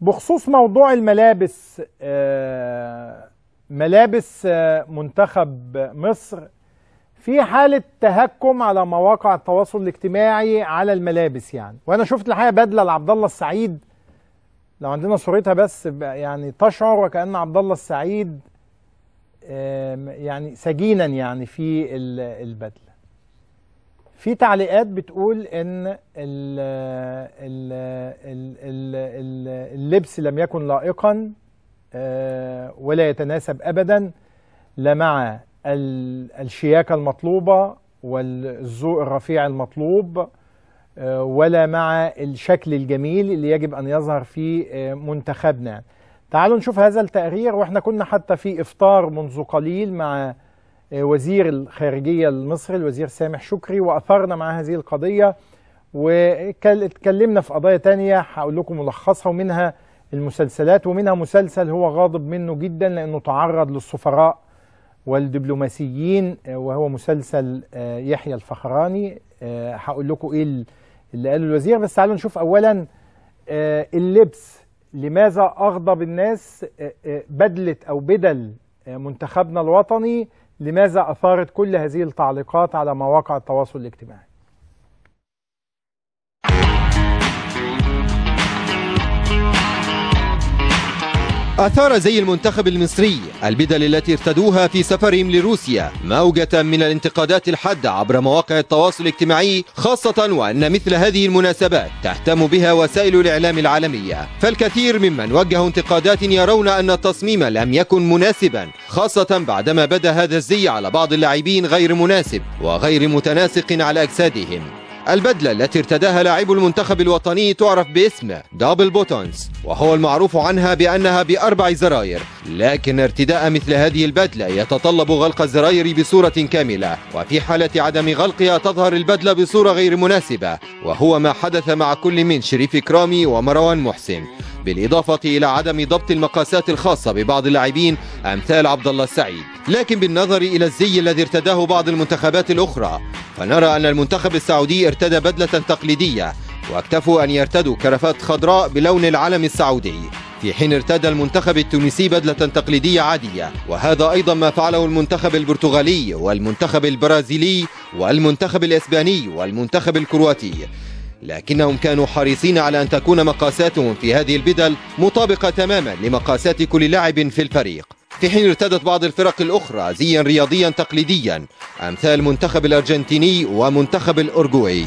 بخصوص موضوع الملابس آه، ملابس آه، منتخب مصر في حالة تهكم على مواقع التواصل الاجتماعي على الملابس يعني. وأنا شفت الحقيقة بدلة لعبد الله السعيد. لو عندنا صورتها بس يعني تشعر وكأن عبد الله السعيد يعني سجينا يعني في البدلة. في تعليقات بتقول إن ال ال ال اللبس لم يكن لائقا ولا يتناسب ابدا لا مع الشياكة المطلوبة والذوق الرفيع المطلوب ولا مع الشكل الجميل اللي يجب أن يظهر في منتخبنا. تعالوا نشوف هذا التقرير وإحنا كنا حتى في إفطار منذ قليل مع وزير الخارجية المصري الوزير سامح شكري وأثرنا مع هذه القضية واتكلمنا في قضايا تانية هقول لكم ملخصها ومنها المسلسلات ومنها مسلسل هو غاضب منه جدا لأنه تعرض للسفراء والدبلوماسيين وهو مسلسل يحيى الفخراني. هقول لكم إيه اللي قاله الوزير بس تعالوا نشوف اولا اللبس. لماذا أغضب الناس؟ بدلة أو بدل منتخبنا الوطني لماذا أثارت كل هذه التعليقات على مواقع التواصل الاجتماعي؟ أثار زي المنتخب المصري البدل التي ارتدوها في سفرهم لروسيا موجة من الانتقادات الحادة عبر مواقع التواصل الاجتماعي خاصة وأن مثل هذه المناسبات تهتم بها وسائل الإعلام العالمية. فالكثير ممن وجهوا انتقادات يرون أن التصميم لم يكن مناسبا خاصة بعدما بدا هذا الزي على بعض اللاعبين غير مناسب وغير متناسق على أجسادهم. البدلة التي ارتداها لاعب المنتخب الوطني تعرف باسم دابل بوتونز وهو المعروف عنها بأنها بأربع زراير لكن ارتداء مثل هذه البدلة يتطلب غلق الزراير بصورة كاملة وفي حالة عدم غلقها تظهر البدلة بصورة غير مناسبة وهو ما حدث مع كل من شريف كرامي ومروان محسن. بالإضافة إلى عدم ضبط المقاسات الخاصة ببعض اللاعبين أمثال عبد الله السعيد. لكن بالنظر إلى الزي الذي ارتداه بعض المنتخبات الأخرى فنرى أن المنتخب السعودي ارتدى بدلة تقليدية واكتفوا أن يرتدوا كرفات خضراء بلون العلم السعودي. في حين ارتدى المنتخب التونسي بدلة تقليدية عادية وهذا أيضا ما فعله المنتخب البرتغالي والمنتخب البرازيلي والمنتخب الإسباني والمنتخب الكرواتي. لكنهم كانوا حريصين على أن تكون مقاساتهم في هذه البدل مطابقة تماما لمقاسات كل لاعب في الفريق. في حين ارتدت بعض الفرق الأخرى زيا رياضيا تقليديا أمثال منتخب الأرجنتيني ومنتخب الأورجواي.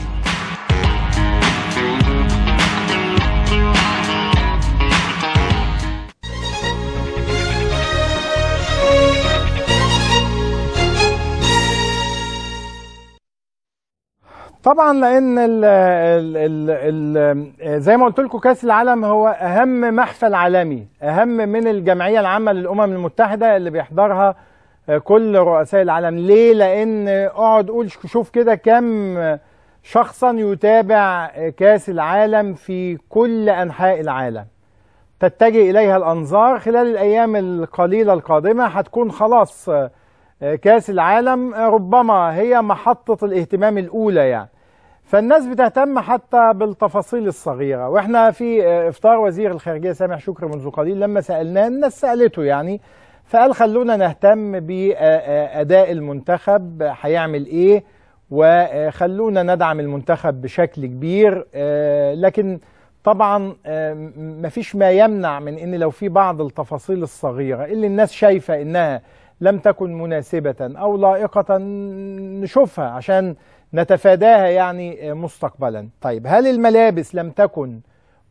طبعا لأن ال ال ال زي ما قلت لكم كأس العالم هو أهم محفل عالمي أهم من الجمعية العامة للأمم المتحدة اللي بيحضرها كل رؤساء العالم. ليه؟ لأن أقعد قول شوف كده كم شخصا يتابع كأس العالم في كل أنحاء العالم. تتجه إليها الأنظار خلال الأيام القليلة القادمة هتكون خلاص كاس العالم ربما هي محطة الاهتمام الأولى يعني. فالناس بتهتم حتى بالتفاصيل الصغيرة. وإحنا في إفطار وزير الخارجية سامح شكري منذ قليل لما سألناه الناس سألته يعني. فقال خلونا نهتم بأداء المنتخب هيعمل إيه وخلونا ندعم المنتخب بشكل كبير. لكن طبعا مفيش ما يمنع من إن لو في بعض التفاصيل الصغيرة اللي الناس شايفة إنها لم تكن مناسبة أو لائقة نشوفها عشان نتفاداها يعني مستقبلا. طيب هل الملابس لم تكن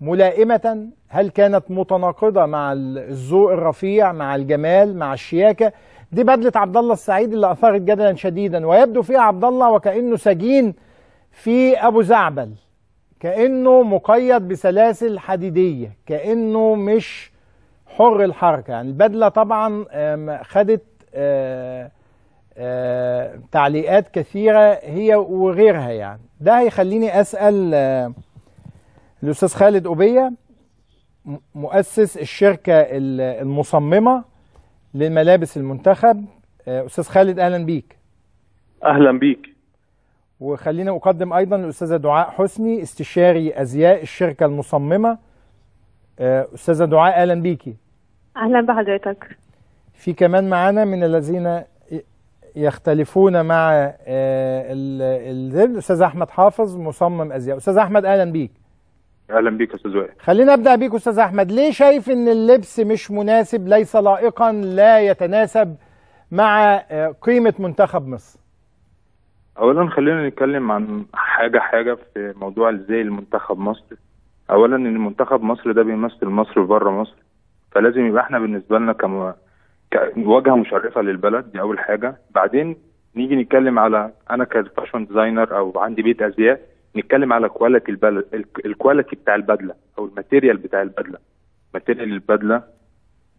ملائمة؟ هل كانت متناقضة مع الذوق الرفيع مع الجمال مع الشياكة؟ دي بدلة عبد الله السعيد اللي أثارت جدلا شديدا ويبدو فيها عبد الله وكأنه سجين في أبو زعبل كأنه مقيد بسلاسل حديدية كأنه مش حر الحركة. يعني البدلة طبعا خدت تعليقات كثيرة هي وغيرها يعني. ده هيخليني أسأل الأستاذ خالد أوبية مؤسس الشركة المصممة لملابس المنتخب. أستاذ خالد أهلا بيك. أهلا بيك. وخلينا أقدم أيضا الأستاذة دعاء حسني استشاري أزياء الشركة المصممة. آه، أستاذة دعاء أهلا بيكي. أهلا بحضرتك. في كمان معانا من الذين يختلفون مع آه، ال- ال- الاستاذ أحمد حافظ مصمم أزياء. أستاذ أحمد أهلا بيك. أهلا بيك أستاذ وائل. خلينا أبدأ بيك أستاذ أحمد. ليه شايف إن اللبس مش مناسب ليس لائقا لا يتناسب مع آه، قيمة منتخب مصر؟ اولا خلينا نتكلم عن حاجة حاجة في موضوع إزاي المنتخب مصر اولا إن منتخب مصر ده بيمثل مصر بره مصر فلازم يبقى إحنا بالنسبة لنا كم... كواجهة مشرفة للبلد دي أول حاجة. بعدين نيجي نتكلم على أنا ك fashion designer أو عندي بيت أزياء نتكلم على quality البلد ال- ال quality بتاع البدلة أو ال material بتاع البدلة. material البدلة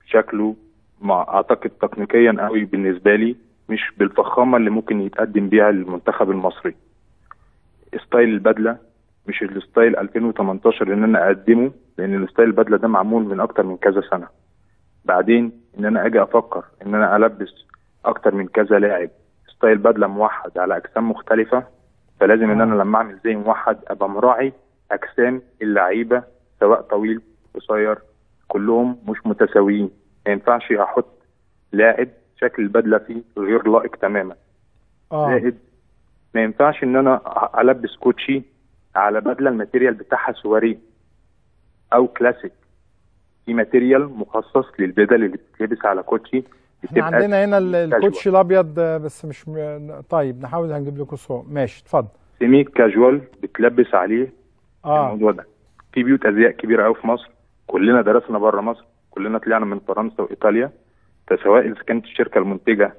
شكله مع أعتقد تكنيكيا قوي بالنسبة لي مش بالفخامة اللي ممكن يتقدم بيها المنتخب المصري. style البدلة مش ال style 2018 ان أنا أقدمه لأن ال style البدلة ده معمول من أكتر من كذا سنة. بعدين إن أنا أجي أفكر إن أنا ألبس أكتر من كذا لاعب. style بدلة موحد على أجسام مختلفة. فلازم إن أنا لما أعمل زي موحد أبقى مراعي أجسام اللعيبة سواء طويل قصير كلهم مش متساويين. ما ينفعش أحط لاعب شكل البدلة فيه غير لائق تماما. آه. زائد ما ينفعش إن أنا ألبس كوتشي على بدلة ال material بتاعها سواريه أو كلاسيك. في material مخصص للبدل اللي بتتلبس على كوتشي إحنا عندنا هنا ال- casual. الكوتشي الأبيض بس مش م... طيب نحاول هنجيب لكم صور. ماشي اتفضل. semi casual بتلبس عليه آه. الموضوع ده. في بيوت أزياء كبيرة قوي في مصر. كلنا درسنا بره مصر. كلنا طلعنا من فرنسا وإيطاليا. فسواء إذا كانت الشركة المنتجة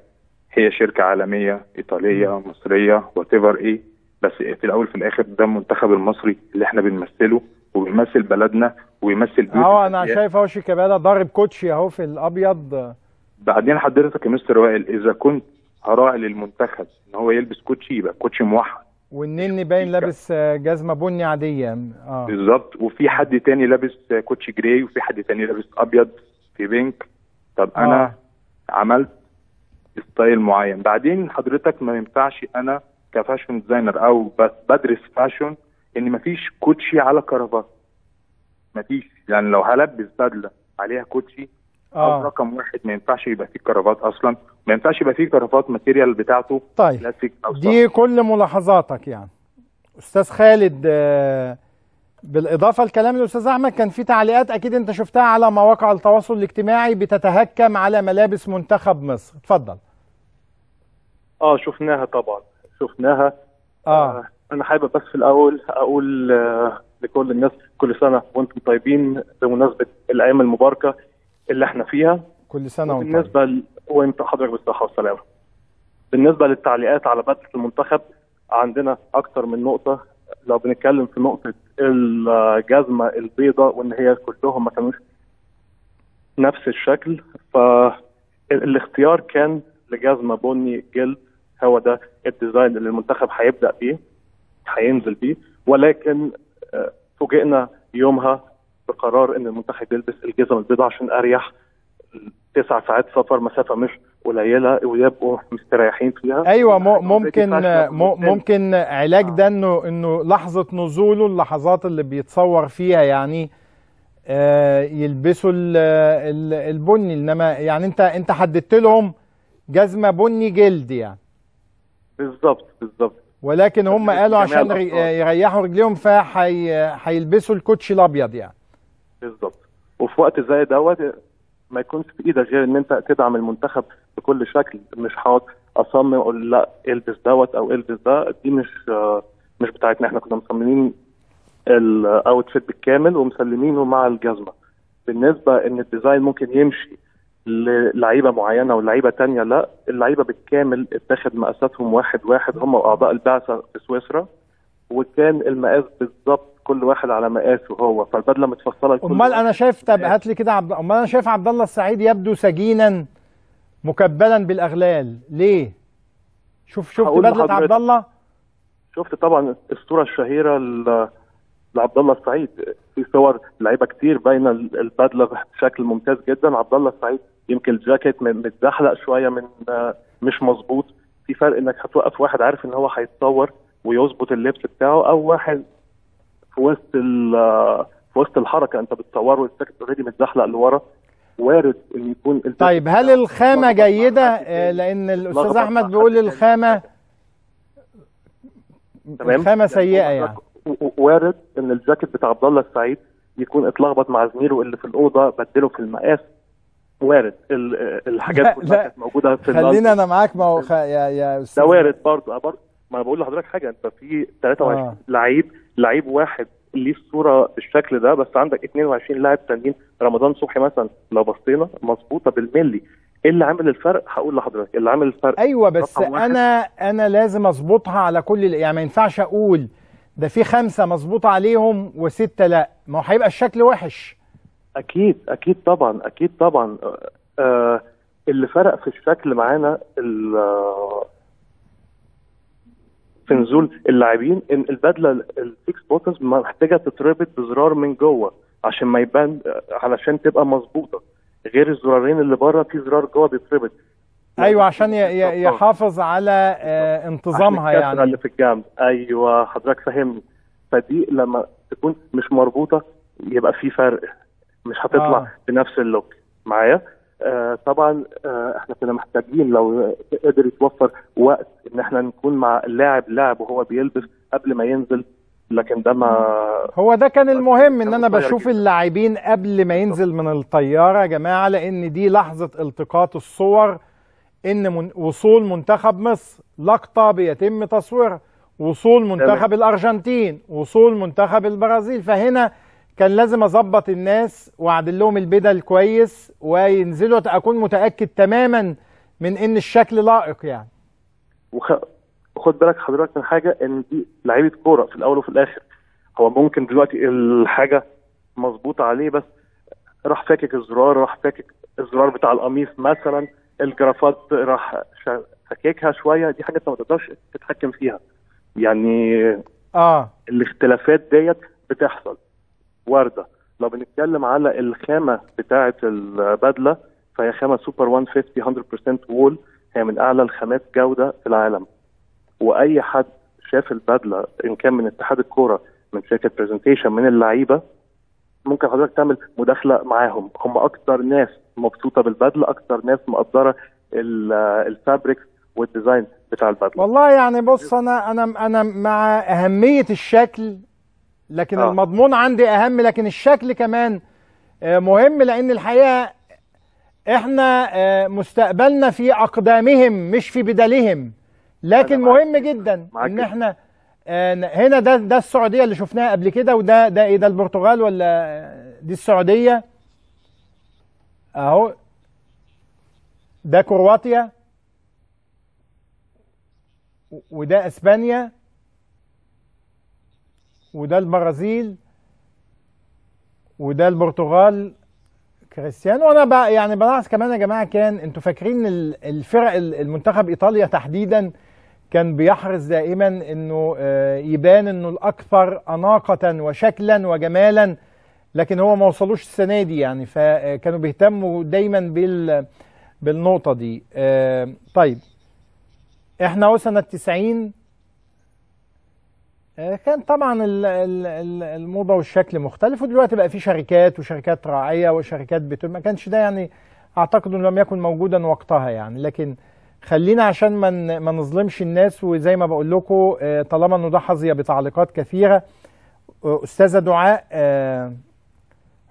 هي شركة عالمية إيطالية مصرية whatever إيه بس في الأول في الآخر ده المنتخب المصري اللي إحنا بنمثله وبيمثل بلدنا ويمثل أهو أنا. شايف اهو شيكابالا ضارب كوتشي أهو في الأبيض. بعدين حضرتك يا مستر وائل إذا كنت هراعي للمنتخب إن هو يلبس كوتشي يبقى كوتشي موحد. والنني باين لابس جزمة بني عادية. آه. بالظبط. وفي حد تاني لابس كوتشي gray وفي حد تاني لابس أبيض في pink. طب أنا آه. عملت style معين. بعدين حضرتك ما ينفعش أنا ك fashion designer أو بس بدرس fashion إن مفيش كوتشي على كرافات مفيش. يعني لو هلبس بدلة عليها كوتشي أو آه. رقم واحد ما ينفعش يبقى فيه كرافات أصلا. ما ينفعش يبقى فيه كرافات material بتاعته طيب. كلاسيك أو دي كل ملاحظاتك يعني. أستاذ خالد آه، بالإضافة لكلام الأستاذ أحمد كان في تعليقات أكيد أنت شفتها على مواقع التواصل الاجتماعي بتتهكم على ملابس منتخب مصر. اتفضل. آه شفناها طبعا. شفناها. آه أنا حابب بس في الأول أقول آه، لكل الناس كل سنة وأنتم طيبين بمناسبة الأيام المباركة اللي إحنا فيها. كل سنة وانت طيب. بالنسبة ل... وانت حضرتك بالصحه والسلامه بالنسبة للتعليقات على بدله المنتخب عندنا أكثر من نقطة. لو بنتكلم في نقطة الجزمة البيضاء وإن هي كلهم ما كانوش نفس الشكل فالاختيار كان لجزمة بني جلد هو ده الديزاين اللي المنتخب هيبدأ بيه هينزل بيه. ولكن فوجئنا يومها بقرار إن المنتخب يلبس الجزم البيضاء عشان أريح تسع ساعات سفر مسافة مش قليلة ويبقوا مستريحين فيها. أيوه ممكن. ممكن علاج ده انه إنه لحظة نزوله اللحظات اللي بيتصور فيها يعني آه، يلبسوا ال- ال- البني. إنما يعني انت أنت حددت لهم جزمة بني جلد يعني. بالظبط بالظبط. ولكن هم قالوا عشان. يريحوا رجليهم فهيلبسوا الكوتش الأبيض يعني. بالظبط وفي وقت زي دوت ما يكونش في إيدك غير إن أنت تدعم المنتخب بكل شكل. مش هقعد اصمم أقول لا إلبس دوت أو إلبس ده. دي مش مش بتاعتنا. إحنا كنا مصممين ال outfit بالكامل ومسلمينه مع الجزمة. بالنسبة إن ال design ممكن يمشي للعيبة معينة ولعيبة تانية لا اللعيبة بالكامل اتاخد مقاساتهم واحد واحد. هم واعضاء البعثة في سويسرا وكان المقاس بالظبط كل واحد على مقاسه هو. فالبدلة متفصلة لكل أمال. أنا شايف طب هات لي كده عبد أمال أنا شايف عبد الله السعيد يبدو سجينا مكبلا بالأغلال. ليه؟ شوف شفت بدلة. عبد الله شفت طبعا الصورة الشهيرة لعبد الله السعيد. في صور لعيبة كتير باينة البدلة بشكل ممتاز جدا. عبد الله السعيد يمكن الجاكيت متزحلق شوية من آه، مش مظبوط. في فرق إنك هتوقف واحد عارف إن هو هيتصور ويظبط اللبس بتاعه أو واحد في وسط آه، في وسط الحركة أنت بتصوره الجاكيت already متزحلق لورا وارد إن يكون طيب هل الخامة جيدة؟ آه،. لأن الأستاذ أحمد بيقول. الخامة تمام. الخامة سيئة يعني و- وارد إن الجاكيت بتاع عبد الله السعيد يكون اتلخبط مع زميله اللي في الأوضة بدله في المقاس. وارد. ال- الحاجات كلها. كانت موجودة في خلينا. أنا معاك ما هو خ... يا يا ده أستاذ وارد برضه. برضه ما أنا بقول لحضرتك حاجة. أنت في 23 آه. لعيب لعيب واحد ليه الصورة بالشكل ده بس عندك 22 لاعب تانيين. رمضان صبحي مثلا لو بصينا مظبوطة بالملي. إيه اللي عامل الفرق؟ هقول لحضرتك. اللي عامل الفرق أيوه بس. أنا أنا لازم أظبطها على كل يعني ما ينفعش أقول ده في خمسة مظبوطة عليهم وستة لا. ما هو هيبقى الشكل وحش. أكيد أكيد طبعا أكيد طبعا. آه، آه اللي فرق في الشكل معانا آه، في نزول اللاعبين إن البدلة ال six buttons محتاجة تتربط بزرار من جوه عشان ما يبان آه، علشان تبقى مظبوطة. غير الزرارين اللي بره في زرار جوه بيتربط. أيوه عشان يحافظ على انتظامها يعني. اللي في الجنب. أيوه حضرتك فاهمني. فدي لما تكون مش مربوطة يبقى في فرق. مش هتطلع آه. بنفس اللوك. معايا؟ آه طبعا آه إحنا كنا محتاجين لو قدر يتوفر وقت إن إحنا نكون مع اللاعب لاعب وهو بيلبس قبل ما ينزل لكن ده ما هو ده كان المهم إن أنا بشوف. اللاعبين قبل ما ينزل من الطيارة يا جماعة لأن دي لحظة التقاط الصور إن من وصول منتخب مصر لقطة بيتم تصويرها وصول منتخب الأرجنتين وصول منتخب البرازيل. فهنا كان لازم أظبط الناس وأعدل لهم البدل كويس وينزلوا أكون متأكد تماما من إن الشكل لائق يعني. وخ... خد بالك حضرتك من حاجة إن دي لعيبة كورة في الأول وفي الآخر. هو ممكن دلوقتي الحاجة مظبوطة عليه بس راح فاكك الزرار راح فاكك الزرار بتاع القميص مثلا الكرافات راح فاككها شوية. دي حاجة أنت ما تقدرش تتحكم فيها. يعني آه. الاختلافات ديت بتحصل. وارده لو بنتكلم على الخامة بتاعه البدلة فهي خامة سوبر 150 100% wool هي من أعلى الخامات جودة في العالم. وأي حد شاف البدلة إن كان من اتحاد الكورة من شركة برزنتيشن من اللعيبة ممكن حضرتك تعمل مداخلة معاهم. هم أكتر ناس مبسوطة بالبدلة أكتر ناس مقدرة ال- ال fabrics وال design بتاع البدلة. والله يعني بص أنا أنا أنا مع أهمية الشكل لكن آه. المضمون عندي أهم لكن الشكل كمان آه، مهم لأن الحقيقة إحنا آه، مستقبلنا في أقدامهم مش في بدلهم. لكن مهم جدا إن. إحنا آه، هنا ده ده السعودية اللي شفناها قبل كده وده ده إيه ده البرتغال ولا دي السعودية؟ أهو. ده كرواتيا. وده إسبانيا. وده البرازيل وده البرتغال كريستيانو. وأنا بقى يعني بلاحظ كمان يا جماعة كان أنتوا فاكرين ال- الفرق ال- المنتخب إيطاليا تحديدا كان بيحرص دائما إنه آه، يبان إنه الأكثر أناقة وشكلا وجمالا لكن هو ما وصلوش السنة دي يعني. فكانوا بيهتموا دايما بال بالنقطة دي. آه، طيب إحنا 90 آه، كان طبعا ال- ال- ال- الموضة والشكل مختلف ودلوقتي بقى في شركات وشركات راعيه وشركات بتقول ما كانش ده يعني أعتقد إنه لم يكن موجودا وقتها يعني. لكن خلينا عشان ما ما نظلمش الناس وزي ما بقول لكم آه، طالما إنه ده حظي بتعليقات كثيرة آه، أستاذة دعاء آه،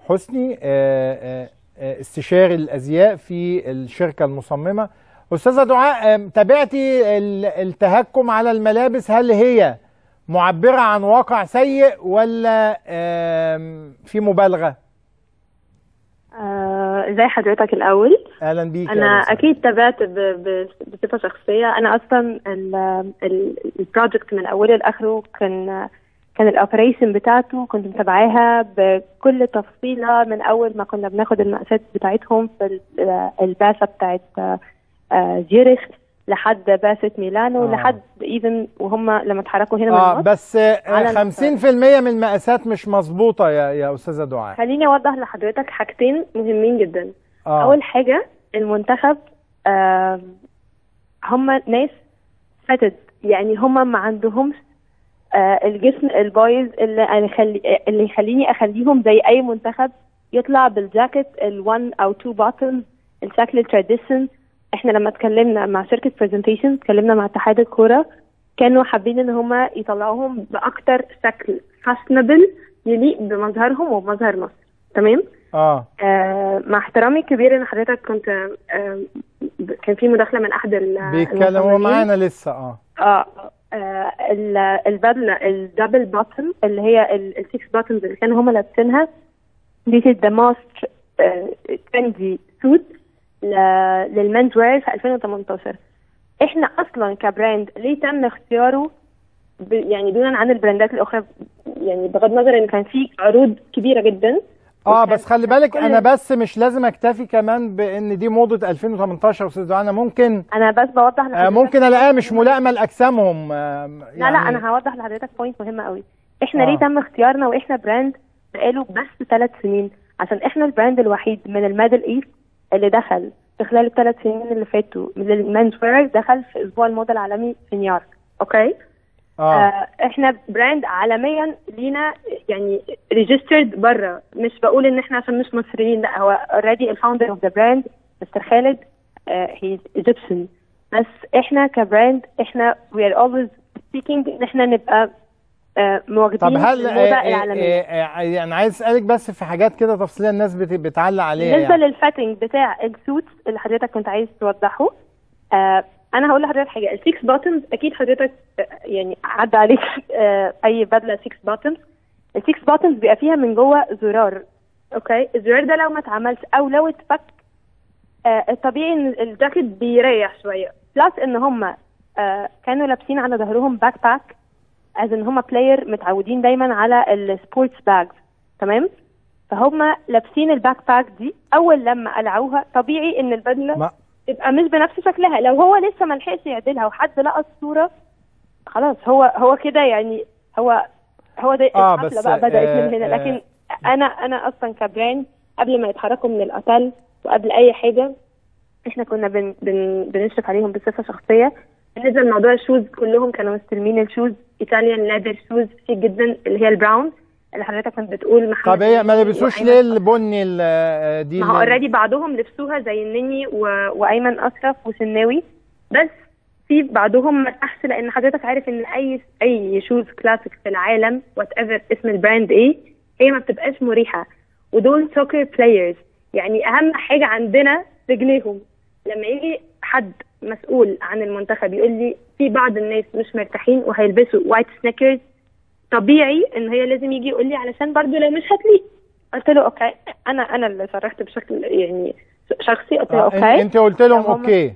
حسني آه، آه، آه، استشاري الأزياء في الشركة المصممة. أستاذة دعاء آه، تابعتي ال- التهكم على الملابس هل هي معبرة عن واقع سيء ولا في مبالغة؟ آه، ازي حضرتك الأول؟ أهلا بيك أنا. أكيد تابعت بصفة شخصية. أنا أصلا ال project من أوله لآخره كان كان ال operation بتاعته. كنت متابعاها بكل تفصيلة من أول ما كنا بناخد المقاسات بتاعتهم في ال- البعثة بتاعت آه، آه، لحد بعثة ميلانو آه. لحد even وهم لما اتحركوا هنا آه من مصر. بس آه، على 50% من المقاسات مش مظبوطة يا يا أستاذة دعاء. خليني أوضح لحضرتك حاجتين مهمين جدا. آه. أول حاجة المنتخب آم، هم ناس فاتت يعني هم ما عندهمش آه الجسم البايظ اللي أنا يخلي اللي يخليني أخليهم زي أي منتخب يطلع بالجاكيت ال1 أو 2 buttons الشكل ال tradition إحنا لما اتكلمنا مع شركة برزنتيشن اتكلمنا مع اتحاد الكورة كانوا حابين إن هم يطلعوهم بأكتر شكل fashionable يليق بمظهرهم وبمظهر مصر تمام؟ آه. آه مع احترامي الكبير إن حضرتك كنت آه كان في مداخلة من أحد ال- بيتكلموا. معانا لسه آه. آه آه، ال- البدلة ال double button اللي هي ال six buttons اللي كانوا هما لابسينها دي the most trendy suit لل menswear في 2018 إحنا أصلا ك brand ليه تم اختياره يعني دونا عن ال brandات الأخرى؟ يعني بغض النظر إن كان في عروض كبيرة جدا. آه بس خلي بالك أنا بس مش لازم أكتفي كمان بإن دي موضة 2018 أستاذ دعاء أنا ممكن أنا بس بوضح آه لحضرتك ممكن ألاقيها مش ملائمة لأجسامهم. آه لا لا أنا هوضح لحضرتك point مهمه قوي. إحنا آه. ليه تم اختيارنا وإحنا brand بقاله بس ثلاث سنين؟ عشان إحنا ال brand الوحيد من ال Middle East اللي دخل في خلال الثلاث سنين اللي فاتوا من ال menswear دخل في أسبوع الموضه العالمي في نيويورك. okay؟ آه. آه إحنا brand عالميا لينا يعني registered بره مش بقول إن إحنا عشان مش مصريين لأ هو already ال founder of the brand Mister خالد he Egyptian بس إحنا ك brand إحنا we are always seeking إن إحنا نبقى آه متواجدين طب هل الموضه آه آه العالميه آه أنا عايز أسألك بس في حاجات كده تفصيليه الناس بت- بتعلق عليها بالنسبة يعني. لل fitting بتاع ال suits اللي حضرتك كنت عايز توضحه أنا هقول لحضرتك حاجة. ال six buttons أكيد حضرتك يعني عدى عليك أي بدلة six buttons ال six buttons بيبقى فيها من جوه زرار okay؟ الزرار ده لو ما اتعملش أو لو اتفك الطبيعي إن الجاكيت بيريح شوية. plus إن هم كانوا لابسين على ظهرهم backpack as إن هم player متعودين دايما على ال sports bags تمام؟ فهم لابسين ال backpack دي. أول لما قلعوها طبيعي إن البدلة تبقى مش بنفس شكلها. لو هو لسه ما لحقش يعدلها وحد لقى الصورة خلاص هو هو كده يعني هو هو ده آه، الحفلة بس، بقى بدأت آه، من هنا. آه. لكن أنا أنا أصلا ك brand قبل ما يتحركوا من الأوتيل وقبل أي حاجة إحنا كنا بن بن بنشرف عليهم بصفة شخصية. بالنسبة لموضوع ال shoes كلهم كانوا مستلمين ال shoes. Italian leather shoes كتير جدا اللي هي ال brown اللي حضرتك كنت بتقول محمد طب هي ما لبسوش ليه البني ال- دي ما هو already بعضهم لبسوها زي النني و... وأيمن أشرف وسناوي بس في بعضهم ما ارتاحش لأن حضرتك عارف إن أي أي shoes classic في العالم whatever اسم ال brand إيه هي ما بتبقاش مريحة. ودول soccer players يعني أهم حاجة عندنا رجليهم. لما يجي حد مسؤول عن المنتخب يقول لي في بعض الناس مش مرتاحين وهيلبسوا white sneakers طبيعي إن هي لازم يجي يقول لي علشان برضو لو مش هتليق قلت له okay. أنا أنا اللي صرحت بشكل يعني شخصي قلت له آه، okay. أنت قلت لهم أوكي.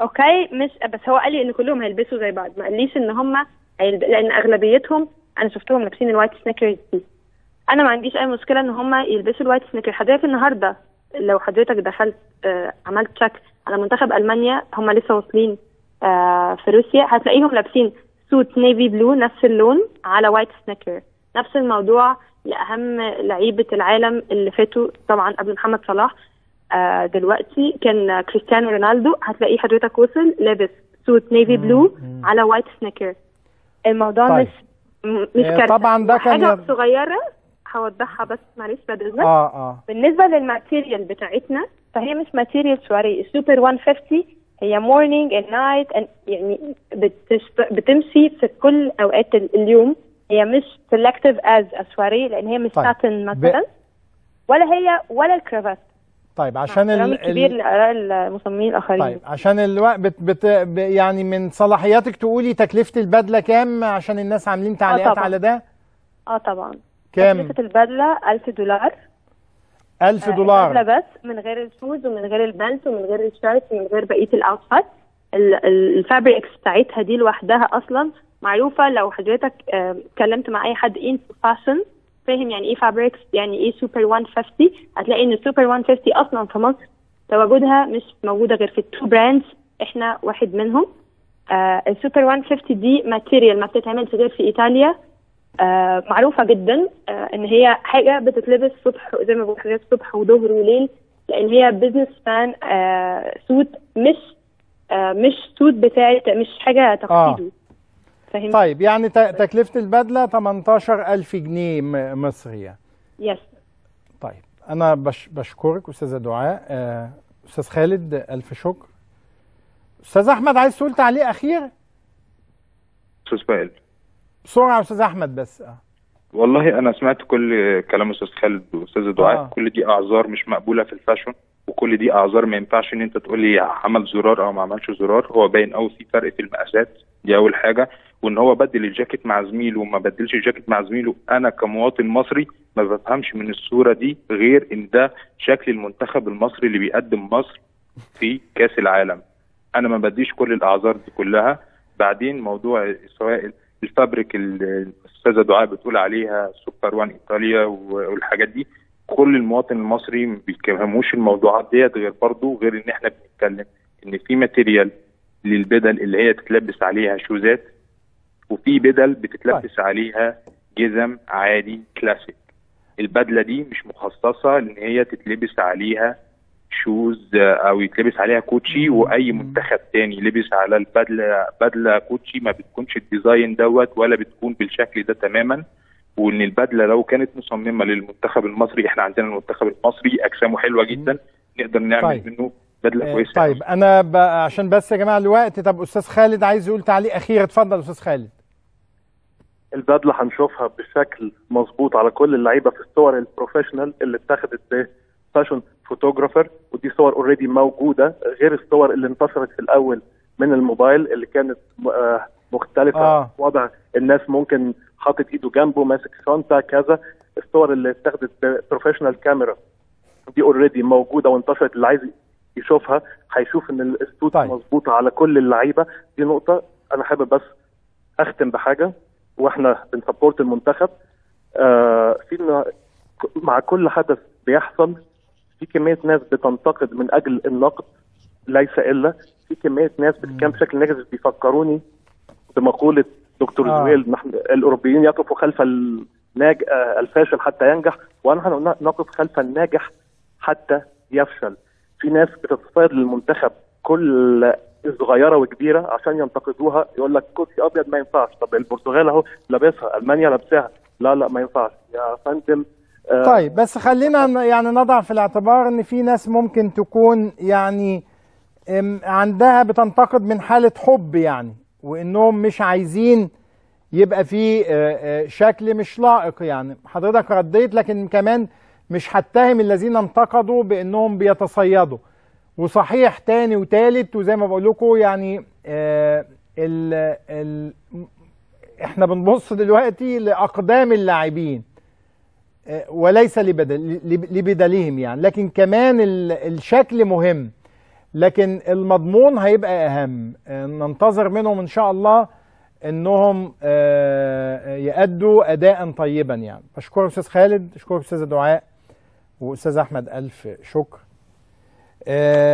أوكي مش بس هو قال لي إن كلهم هيلبسوا زي بعض. ما قاليش إن هم هيلب... لأن أغلبيتهم أنا شفتهم لابسين ال white sneakers دي. أنا ما عنديش أي مشكلة إن هم يلبسوا ال white sneaker حضرتك النهارده. لو حضرتك دخلت آه عملت check على منتخب ألمانيا هم لسه واصلين آه في روسيا هتلاقيهم لابسين suit navy blue نفس اللون على white sneaker نفس الموضوع لأهم لعيبة العالم اللي فاتوا طبعا قبل محمد صلاح. آه دلوقتي كان كريستيانو رونالدو هتلاقيه حضرتك وصل لابس suit navy blue على white sneaker الموضوع طيب. مش مش آه، كارثة. طبعاً ده كان حاجة صغيرة هوضحها بس معلش بعد إذنك. آه آه. بالنسبة لل material بتاعتنا فهي مش material soirée ال super 150 هي morning and night يعني بتشت... بتمشي في كل أوقات ال- اليوم. هي مش selective as soirée لأن هي مش طيب. ساتن مثلا. ولا هي ولا الكرافات طيب عشان ال... كبير. لآراء المصممين الآخرين. طيب عشان الوقت بت... بت... ب- يعني من صلاحياتك تقولي تكلفة البدلة كام عشان الناس عاملين تعليقات طبعاً. على ده؟ آه طبعا. كام؟ تكلفة البدلة 1000 دولار. 1000 آه، دولار. البدلة بس من غير ال shoes ومن غير ال pant ومن غير ال shirt ومن غير بقية ال outfit. ال- ال- ال fabrics بتاعتها دي لوحدها أصلا معروفة. لو حضرتك اتكلمت مع أي حد in fashion فاهم يعني إيه fabrics يعني إيه سوبر 150 هتلاقي إن السوبر 150 أصلا في مصر تواجدها مش موجودة غير في ال two brands إحنا واحد منهم. آه السوبر 150 دي material ما بتتعملش غير في إيطاليا. آه معروفة جدا آه إن هي حاجة بتتلبس صبح زي ما بقول حضرتك صبح وظهر وليل لأن هي business man آه suit مش آه مش suit بتاعت مش حاجة تقليدي. فهمت طيب يعني تكلفة البدلة 18000 جنيه م- مصري يعني. yes طيب أنا بش بشكرك أستاذة دعاء. آه، أستاذ خالد ألف شكر. أستاذ أحمد عايز تقول تعليق أخير؟ أستاذ وائل بسرعة يا أستاذ أحمد بس. آه. والله أنا سمعت كل كلام أستاذ خالد وأستاذ دعاء. آه. كل دي أعذار مش مقبولة في الفاشن وكل دي أعذار ما ينفعش إن أنت تقول لي عمل زرار أو ما عملش زرار. هو باين قوي في فرق في المقاسات دي أول حاجة. وإن هو بدل الجاكيت مع زميله وما بدلش الجاكيت مع زميله أنا كمواطن مصري ما بفهمش من الصورة دي غير إن ده شكل المنتخب المصري اللي بيقدم مصر في كأس العالم. أنا ما بديش كل الأعذار دي كلها. بعدين موضوع سواء ال fabric الأستاذة دعاء بتقول عليها super one إيطاليا والحاجات دي كل المواطن المصري ما بيفهموش الموضوعات ديت غير برضه غير إن إحنا بنتكلم إن في material للبدل اللي هي تتلبس عليها shoes ات وفي بدل بتتلبس عليها جزم عادي كلاسيك. البدلة دي مش مخصصة ان هي تتلبس عليها shoes آه، أو يتلبس عليها كوتشي وأي منتخب تاني لبس على البدلة بدلة كوتشي ما بتكونش ال design دوت ولا بتكون بالشكل ده تماما. وإن البدلة لو كانت مصممة للمنتخب المصري إحنا عندنا المنتخب المصري أجسامه حلوة جدا نقدر نعمل طيب. منه بدلة آه، كويسة. طيب أنا ب... عشان بس يا جماعة الوقت طب أستاذ خالد عايز يقول تعليق أخير. اتفضل أستاذ خالد. البدلة هنشوفها بشكل مظبوط على كل اللعيبة في الصور ال professional اللي اتخذت ب fashion photographer ودي صور already موجودة غير الصور اللي انتشرت في الأول من الموبايل اللي كانت آه، مختلفة. آه. وضع الناس ممكن حاطط إيده جنبه ماسك شنطة كذا. الصور اللي اتخذت professional camera دي already موجودة وانتشرت اللي عايز يشوفها هيشوف إن ال suit طيب. مظبوطه على كل اللعيبة. دي نقطة. أنا حابب بس أختم بحاجة. وإحنا بن support المنتخب. آه في إن- مع كل حدث بيحصل في كمية ناس بتنتقد من أجل النقد ليس إلا في كمية ناس بتتكلم بشكل نيجاتيف بيفكروني بمقولة دكتور آه. زويل نحن الأوروبيين يقفوا خلف الناج... آه الفاشل حتى ينجح ونحن نقف خلف الناجح حتى يفشل. في ناس بتتصيد للمنتخب كل صغيرة وكبيرة عشان ينتقدوها يقول لك كرسي أبيض ما ينفعش طب البرتغال أهو لابسها ألمانيا لابسها لا لا ما ينفعش. يا فندم طيب بس خلينا يعني نضع في الاعتبار إن في ناس ممكن تكون يعني عندها بتنتقد من حالة حب يعني وإنهم مش عايزين يبقى في آه، آه، شكل مش لائق يعني. حضرتك رديت لكن كمان مش هتهم الذين انتقدوا بإنهم بيتصيدوا. وصحيح تاني وتالت وزي ما بقول لكم يعني ال ال إحنا بنبص دلوقتي لأقدام اللاعبين. وليس لبدل لبدلهم يعني. لكن كمان ال- الشكل مهم. لكن المضمون هيبقى أهم. ننتظر منهم إن شاء الله إنهم آه، يأدوا اداء طيبا يعني. بشكرك أستاذ خالد اشكرك استاذه دعاء وأستاذ أحمد ألف شكر. آه،